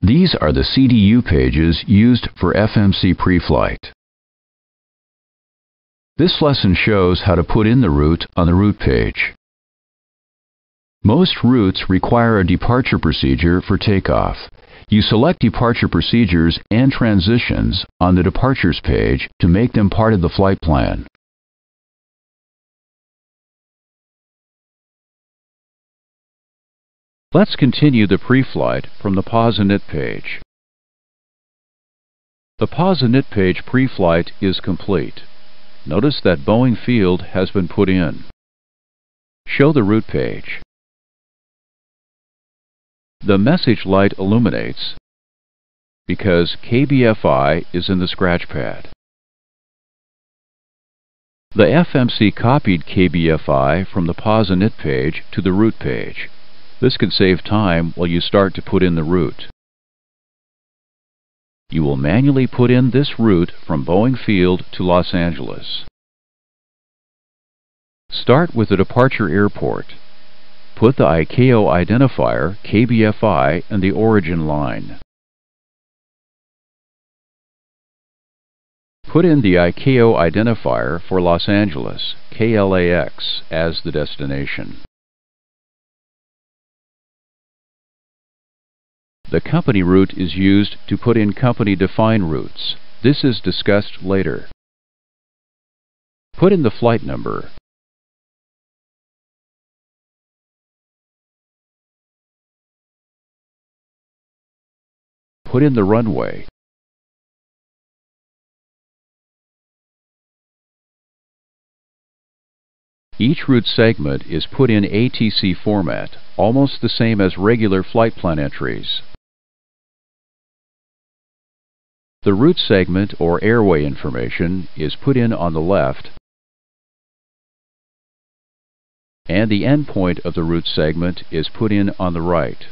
These are the CDU pages used for FMC preflight. This lesson shows how to put in the route on the route page. Most routes require a departure procedure for takeoff. You select departure procedures and transitions on the departures page to make them part of the flight plan. Let's continue the pre-flight from the POS page. The POS page pre-flight is complete. Notice that Boeing Field has been put in. Show the route page. The message light illuminates because KBFI is in the scratch pad. The FMC copied KBFI from the POS page to the route page. This can save time while you start to put in the route. You will manually put in this route from Boeing Field to Los Angeles. Start with the departure airport. Put the ICAO identifier, KBFI, in the origin line. Put in the ICAO identifier for Los Angeles, KLAX, as the destination. The company route is used to put in company-defined routes. This is discussed later. Put in the flight number. Put in the runway. Each route segment is put in ATC format, almost the same as regular flight plan entries. The route segment or airway information is put in on the left and the endpoint of the route segment is put in on the right.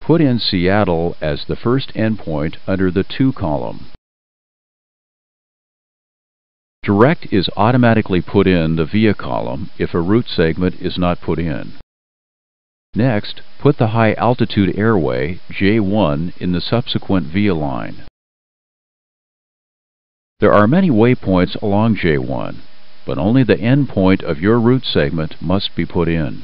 Put in Seattle as the first endpoint under the To column. Direct is automatically put in the Via column if a route segment is not put in. Next, put the high altitude airway, J1, in the subsequent via line. There are many waypoints along J1, but only the end point of your route segment must be put in.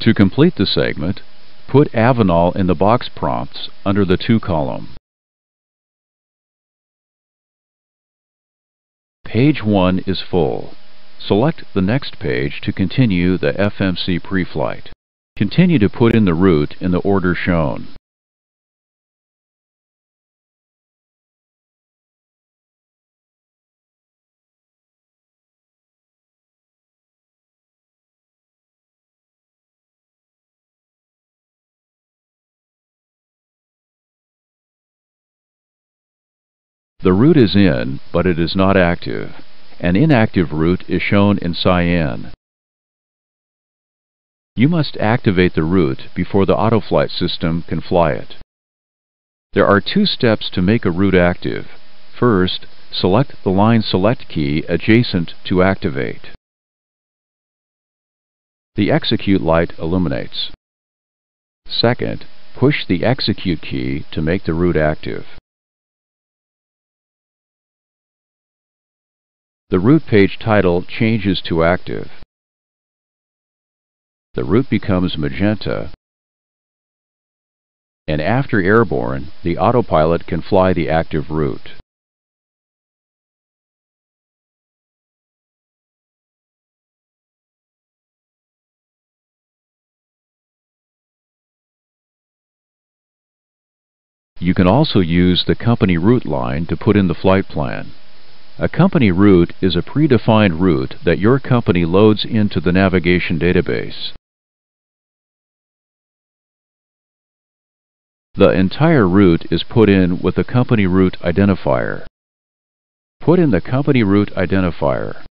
To complete the segment, put Avenal in the box prompts under the To column. Page 1 is full. Select the next page to continue the FMC pre-flight. Continue to put in the route in the order shown. The route is in, but it is not active. An inactive route is shown in cyan. You must activate the route before the autoflight system can fly it. There are two steps to make a route active. First, select the line select key adjacent to activate. The execute light illuminates. Second, push the execute key to make the route active. The route page title changes to active the route becomes magenta, and after airborne, the autopilot can fly the active route. You can also use the company route line to put in the flight plan. A company route is a predefined route that your company loads into the navigation database. The entire route is put in with the company route identifier. Put in the company route identifier.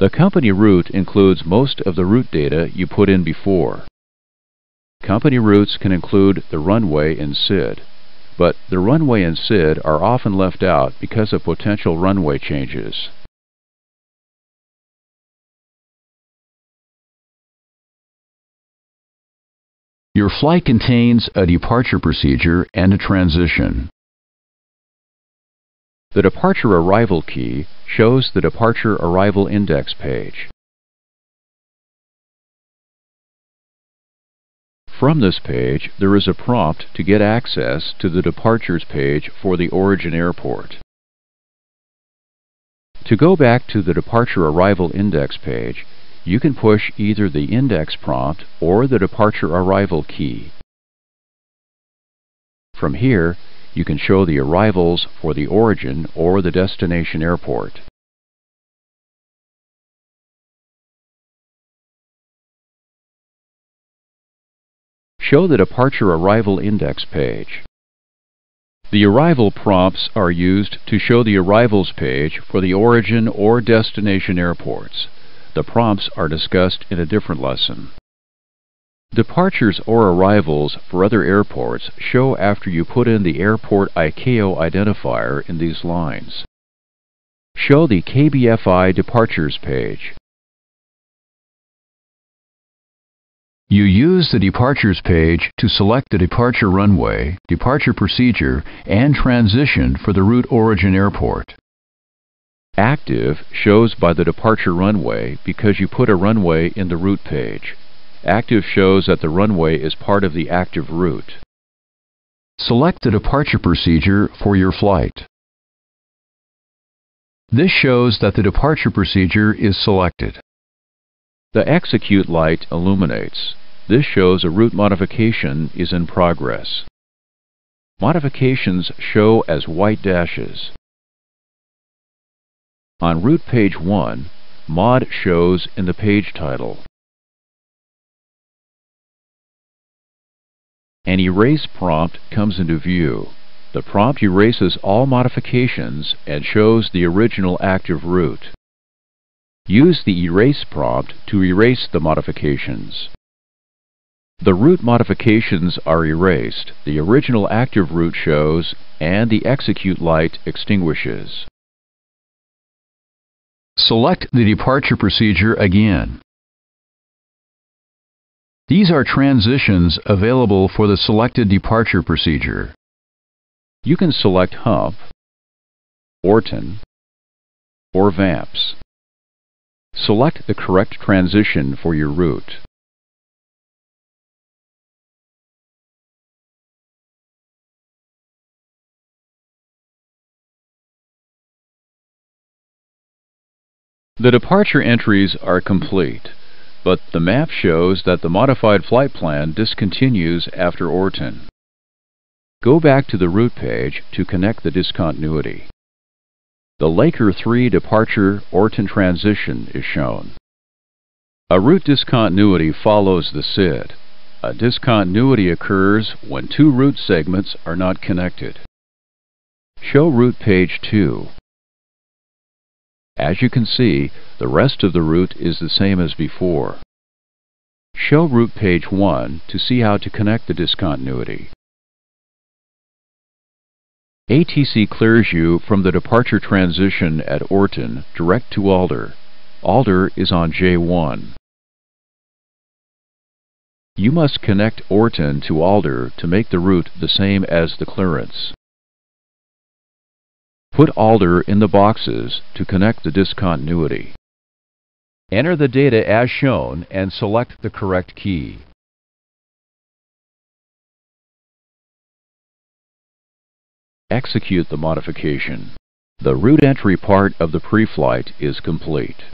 The company route includes most of the route data you put in before. Company routes can include the runway in SID. But the runway and SID are often left out because of potential runway changes. Your flight contains a departure procedure and a transition. The Departure Arrival key shows the Departure Arrival Index page. From this page, there is a prompt to get access to the Departures page for the origin airport. To go back to the Departure Arrival Index page, you can push either the index prompt or the departure arrival key. From here, you can show the arrivals for the origin or the destination airport. Show the Departure Arrival Index page. The arrival prompts are used to show the arrivals page for the origin or destination airports. The prompts are discussed in a different lesson. Departures or arrivals for other airports show after you put in the airport ICAO identifier in these lines. Show the KBFI departures page. You use the departures page to select the departure runway, departure procedure, and transition for the route origin airport. Active shows by the departure runway because you put a runway in the route page. Active shows that the runway is part of the active route. Select the departure procedure for your flight. This shows that the departure procedure is selected. The execute light illuminates. This shows a route modification is in progress. Modifications show as white dashes. On route page 1, MOD shows in the page title. An erase prompt comes into view. The prompt erases all modifications and shows the original active route. Use the Erase prompt to erase the modifications. The route modifications are erased, the original active route shows, and the execute light extinguishes. Select the departure procedure again. These are transitions available for the selected departure procedure. You can select Hump, Orton, or VAMPS. Select the correct transition for your route. The departure entries are complete, but the map shows that the modified flight plan discontinues after Orton. Go back to the route page to connect the discontinuity. The Laker 3 departure Orton transition is shown. A route discontinuity follows the SID. A discontinuity occurs when two route segments are not connected. Show route page 2. As you can see, the rest of the route is the same as before. Show route page 1 to see how to connect the discontinuity. ATC clears you from the departure transition at Orton direct to Alder. Alder is on J1. You must connect Orton to Alder to make the route the same as the clearance. Put Alder in the boxes to connect the discontinuity. Enter the data as shown and select the correct key. Execute the modification. The route entry part of the pre-flight is complete.